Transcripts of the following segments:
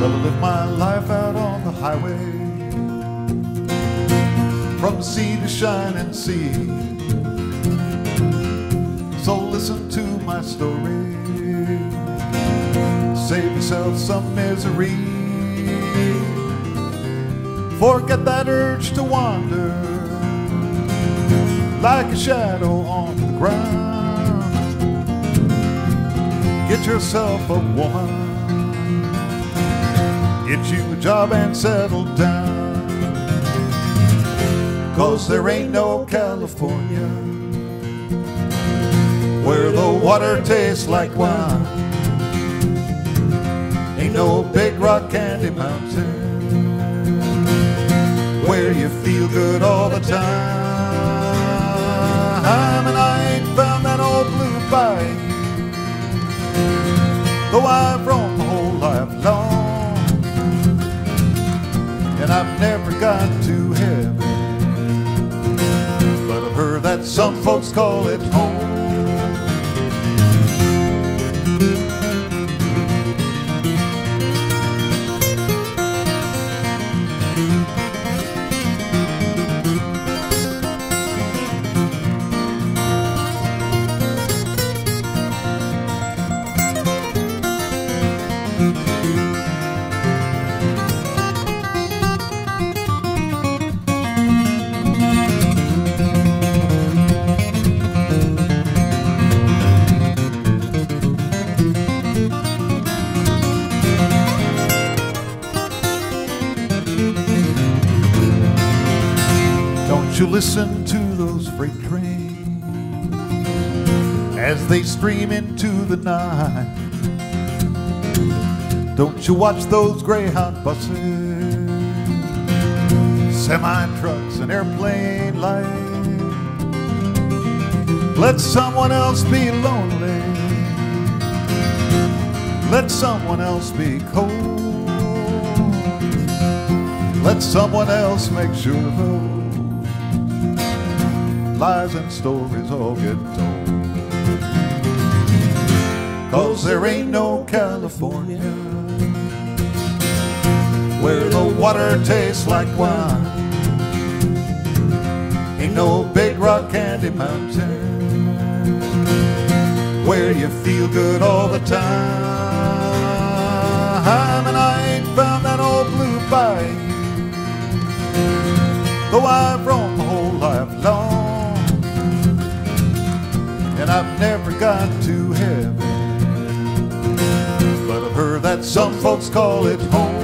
Well, I live my life out on the highway from sea to shining sea. So listen to my story. Save yourself some misery. Forget that urge to wander like a shadow on the ground. Get yourself a woman. Get you a job and settle down. Cause there ain't no California where the water tastes like wine. Ain't no big rock candy mountain where you feel good all the time. And I ain't found that old blue bayou, though I've roamed the whole life long. And I've never got to heaven, but I've heard that some folks call it home. Don't you listen to those freight trains as they stream into the night? Don't you watch those Greyhound buses, semi trucks, and airplane lights? Let someone else be lonely. Let someone else be cold. Let someone else make sure those lies and stories all get told. Cause there ain't no California where the water tastes like wine. Ain't no big rock candy mountain where you feel good all the time. And I ain't found that old blue bayou, though I've And I've never got to heaven, but I've heard that some folks call it home.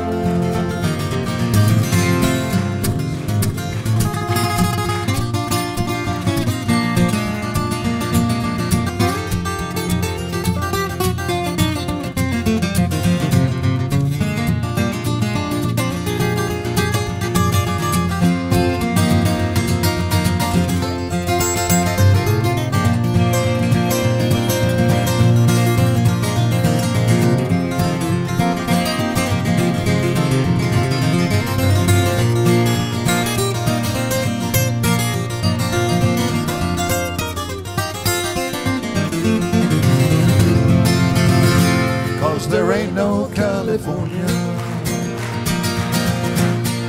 Ain't no California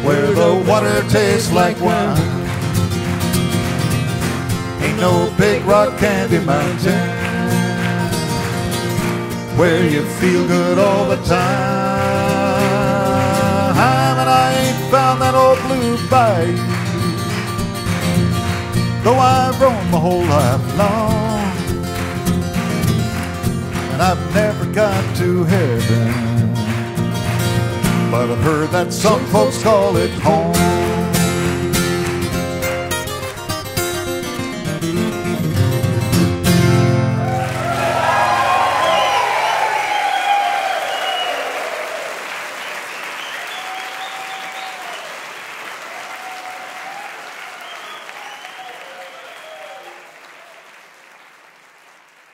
where the water tastes like wine. Ain't no big rock candy mountain where you feel good all the time. And I ain't found that old blue bayou, though I've roamed my whole life long. I've never got to heaven, but I've heard that some folks call it home.